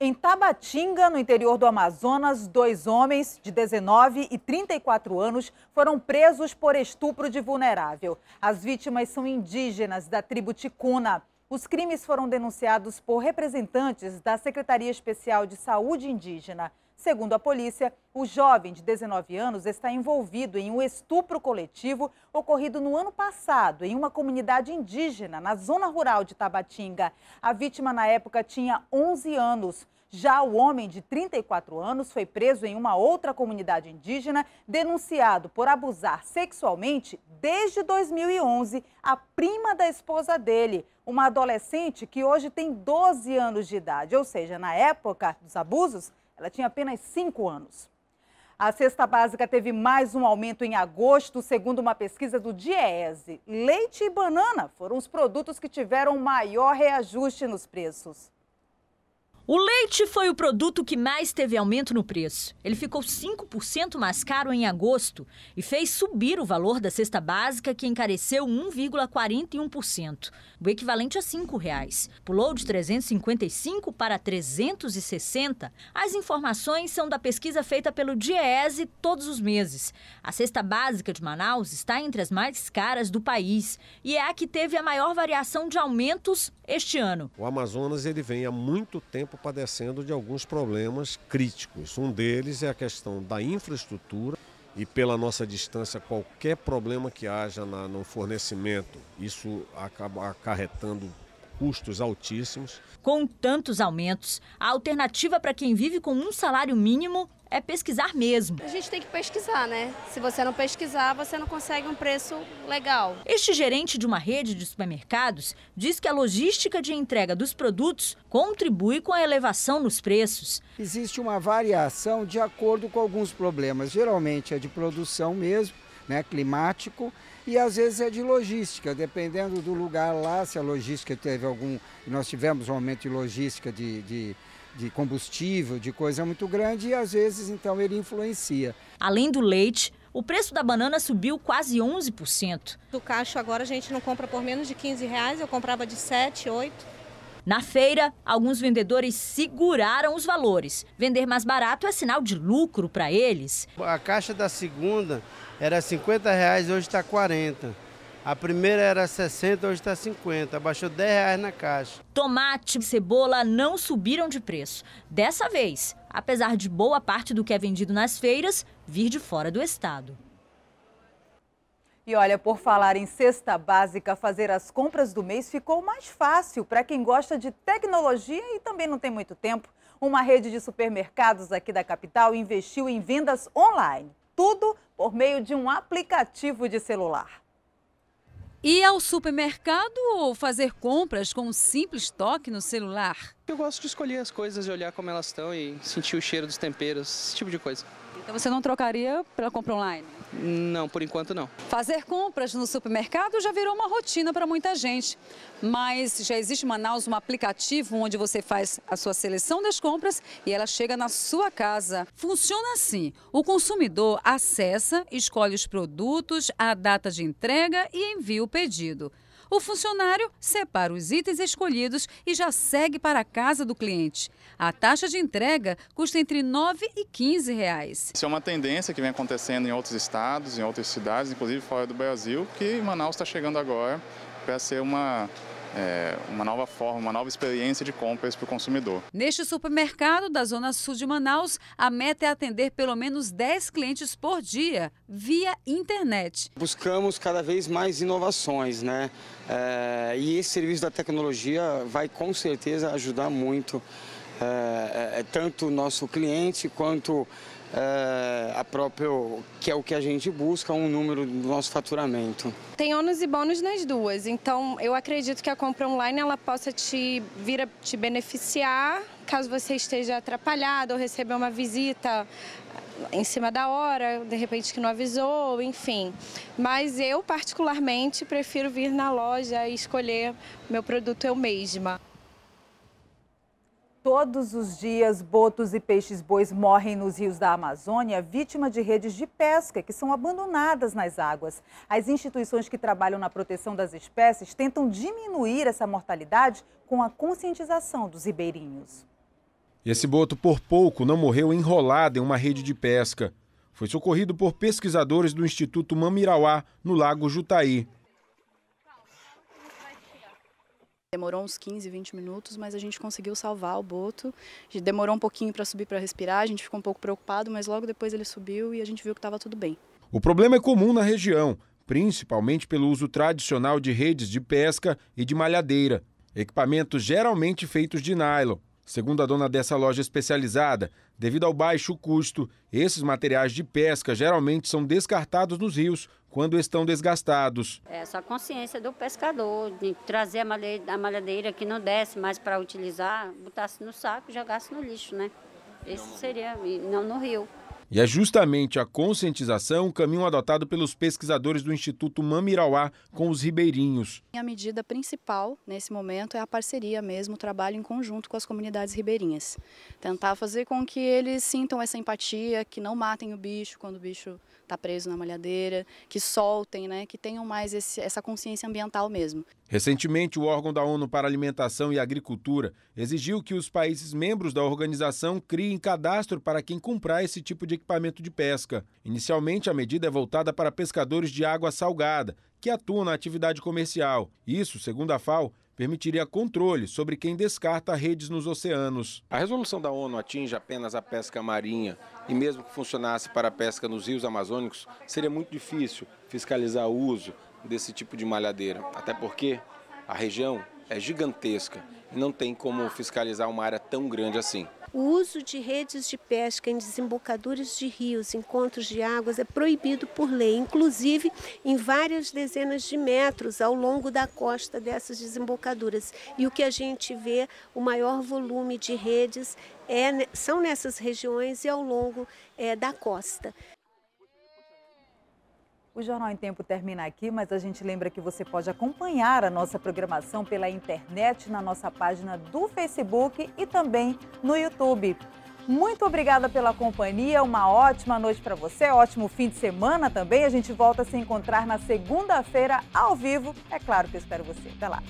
Em Tabatinga, no interior do Amazonas, dois homens de 19 e 34 anos foram presos por estupro de vulnerável. As vítimas são indígenas da tribo Ticuna. Os crimes foram denunciados por representantes da Secretaria Especial de Saúde Indígena. Segundo a polícia, o jovem de 19 anos está envolvido em um estupro coletivo ocorrido no ano passado em uma comunidade indígena na zona rural de Tabatinga. A vítima na época tinha 11 anos. Já o homem de 34 anos foi preso em uma outra comunidade indígena, denunciado por abusar sexualmente desde 2011 a prima da esposa dele, uma adolescente que hoje tem 12 anos de idade, ou seja, na época dos abusos, ela tinha apenas 5 anos. A cesta básica teve mais um aumento em agosto, segundo uma pesquisa do DIEESE. Leite e banana foram os produtos que tiveram maior reajuste nos preços. O leite foi o produto que mais teve aumento no preço. Ele ficou 5% mais caro em agosto e fez subir o valor da cesta básica, que encareceu 1,41%, o equivalente a 5 reais. Pulou de 355 para 360. As informações são da pesquisa feita pelo DIEESE todos os meses. A cesta básica de Manaus está entre as mais caras do país e é a que teve a maior variação de aumentos este ano. O Amazonas ele vem há muito tempo padecendo de alguns problemas críticos. Um deles é a questão da infraestrutura e pela nossa distância, qualquer problema que haja na, no fornecimento, isso acaba acarretando custos altíssimos. Com tantos aumentos, a alternativa para quem vive com um salário mínimo é pesquisar mesmo. A gente tem que pesquisar, né? Se você não pesquisar, você não consegue um preço legal. Este gerente de uma rede de supermercados diz que a logística de entrega dos produtos contribui com a elevação nos preços. Existe uma variação de acordo com alguns problemas. Geralmente é de produção mesmo, né, climático, e às vezes é de logística, dependendo do lugar lá, se a logística teve algum. Nós tivemos um aumento de logística de, de de combustível, de coisa muito grande e às vezes então ele influencia. Além do leite, o preço da banana subiu quase 11%. Do cacho agora a gente não compra por menos de 15 reais, eu comprava de 7, 8. Na feira, alguns vendedores seguraram os valores. Vender mais barato é sinal de lucro para eles. A caixa da segunda era 50 reais, hoje está 40. A primeira era 60, hoje está 50. Abaixou 10 reais na caixa. Tomate e cebola não subiram de preço. Dessa vez, apesar de boa parte do que é vendido nas feiras vir de fora do estado. E olha, por falar em cesta básica, fazer as compras do mês ficou mais fácil para quem gosta de tecnologia e também não tem muito tempo. Uma rede de supermercados aqui da capital investiu em vendas online. Tudo por meio de um aplicativo de celular. Ir ao supermercado ou fazer compras com um simples toque no celular? Eu gosto de escolher as coisas e olhar como elas estão e sentir o cheiro dos temperos, esse tipo de coisa. Então você não trocaria pela compra online? Não, por enquanto não. Fazer compras no supermercado já virou uma rotina para muita gente. Mas já existe em Manaus um aplicativo onde você faz a sua seleção das compras e ela chega na sua casa. Funciona assim: o consumidor acessa, escolhe os produtos, a data de entrega e envia o pedido. O funcionário separa os itens escolhidos e já segue para a casa do cliente. A taxa de entrega custa entre 9 e 15 reais. Isso é uma tendência que vem acontecendo em outros estados, em outras cidades, inclusive fora do Brasil, que Manaus está chegando agora para ser uma é, uma nova forma, uma nova experiência de compras para o consumidor. Neste supermercado da Zona Sul de Manaus, a meta é atender pelo menos 10 clientes por dia, via internet. Buscamos cada vez mais inovações, né? É, e esse serviço da tecnologia vai com certeza ajudar muito é, é, tanto o nosso cliente quanto é, a próprio, que é o que a gente busca, um número do nosso faturamento. Tem ônus e bônus nas duas, então eu acredito que a compra online ela possa te vir a te beneficiar caso você esteja atrapalhado ou receber uma visita em cima da hora, de repente que não avisou, enfim. Mas eu particularmente prefiro vir na loja e escolher meu produto eu mesma. Todos os dias, botos e peixes-bois morrem nos rios da Amazônia, vítima de redes de pesca que são abandonadas nas águas. As instituições que trabalham na proteção das espécies tentam diminuir essa mortalidade com a conscientização dos ribeirinhos. Esse boto por pouco não morreu enrolado em uma rede de pesca. Foi socorrido por pesquisadores do Instituto Mamirauá, no Lago Jutaí. Demorou uns 15, 20 minutos, mas a gente conseguiu salvar o boto. Demorou um pouquinho para subir para respirar, a gente ficou um pouco preocupado, mas logo depois ele subiu e a gente viu que estava tudo bem. O problema é comum na região, principalmente pelo uso tradicional de redes de pesca e de malhadeira, equipamentos geralmente feitos de nylon. Segundo a dona dessa loja especializada, devido ao baixo custo, esses materiais de pesca geralmente são descartados nos rios quando estão desgastados. Essa consciência do pescador de trazer a malhadeira que não desce mais para utilizar, botasse no saco e jogasse no lixo, né? Esse seria, não no rio. E é justamente a conscientização o caminho adotado pelos pesquisadores do Instituto Mamirauá com os ribeirinhos. A medida principal nesse momento é a parceria mesmo, o trabalho em conjunto com as comunidades ribeirinhas. Tentar fazer com que eles sintam essa empatia, que não matem o bicho quando o bicho está preso na malhadeira, que soltem, né, que tenham mais esse, essa consciência ambiental mesmo. Recentemente, o órgão da ONU para Alimentação e Agricultura exigiu que os países membros da organização criem cadastro para quem comprar esse tipo de equipamento de pesca. Inicialmente, a medida é voltada para pescadores de água salgada, que atuam na atividade comercial. Isso, segundo a FAO, permitiria controle sobre quem descarta redes nos oceanos. A resolução da ONU atinge apenas a pesca marinha e, mesmo que funcionasse para a pesca nos rios amazônicos, seria muito difícil fiscalizar o uso desse tipo de malhadeira, até porque a região é gigantesca e não tem como fiscalizar uma área tão grande assim. O uso de redes de pesca em desembocaduras de rios, encontros de águas, é proibido por lei, inclusive em várias dezenas de metros ao longo da costa dessas desembocaduras. E o que a gente vê, o maior volume de redes é, são nessas regiões e ao longo é, da costa. O Jornal em Tempo termina aqui, mas a gente lembra que você pode acompanhar a nossa programação pela internet, na nossa página do Facebook e também no YouTube. Muito obrigada pela companhia, uma ótima noite para você, ótimo fim de semana também. A gente volta a se encontrar na segunda-feira ao vivo. É claro que eu espero você. Até lá.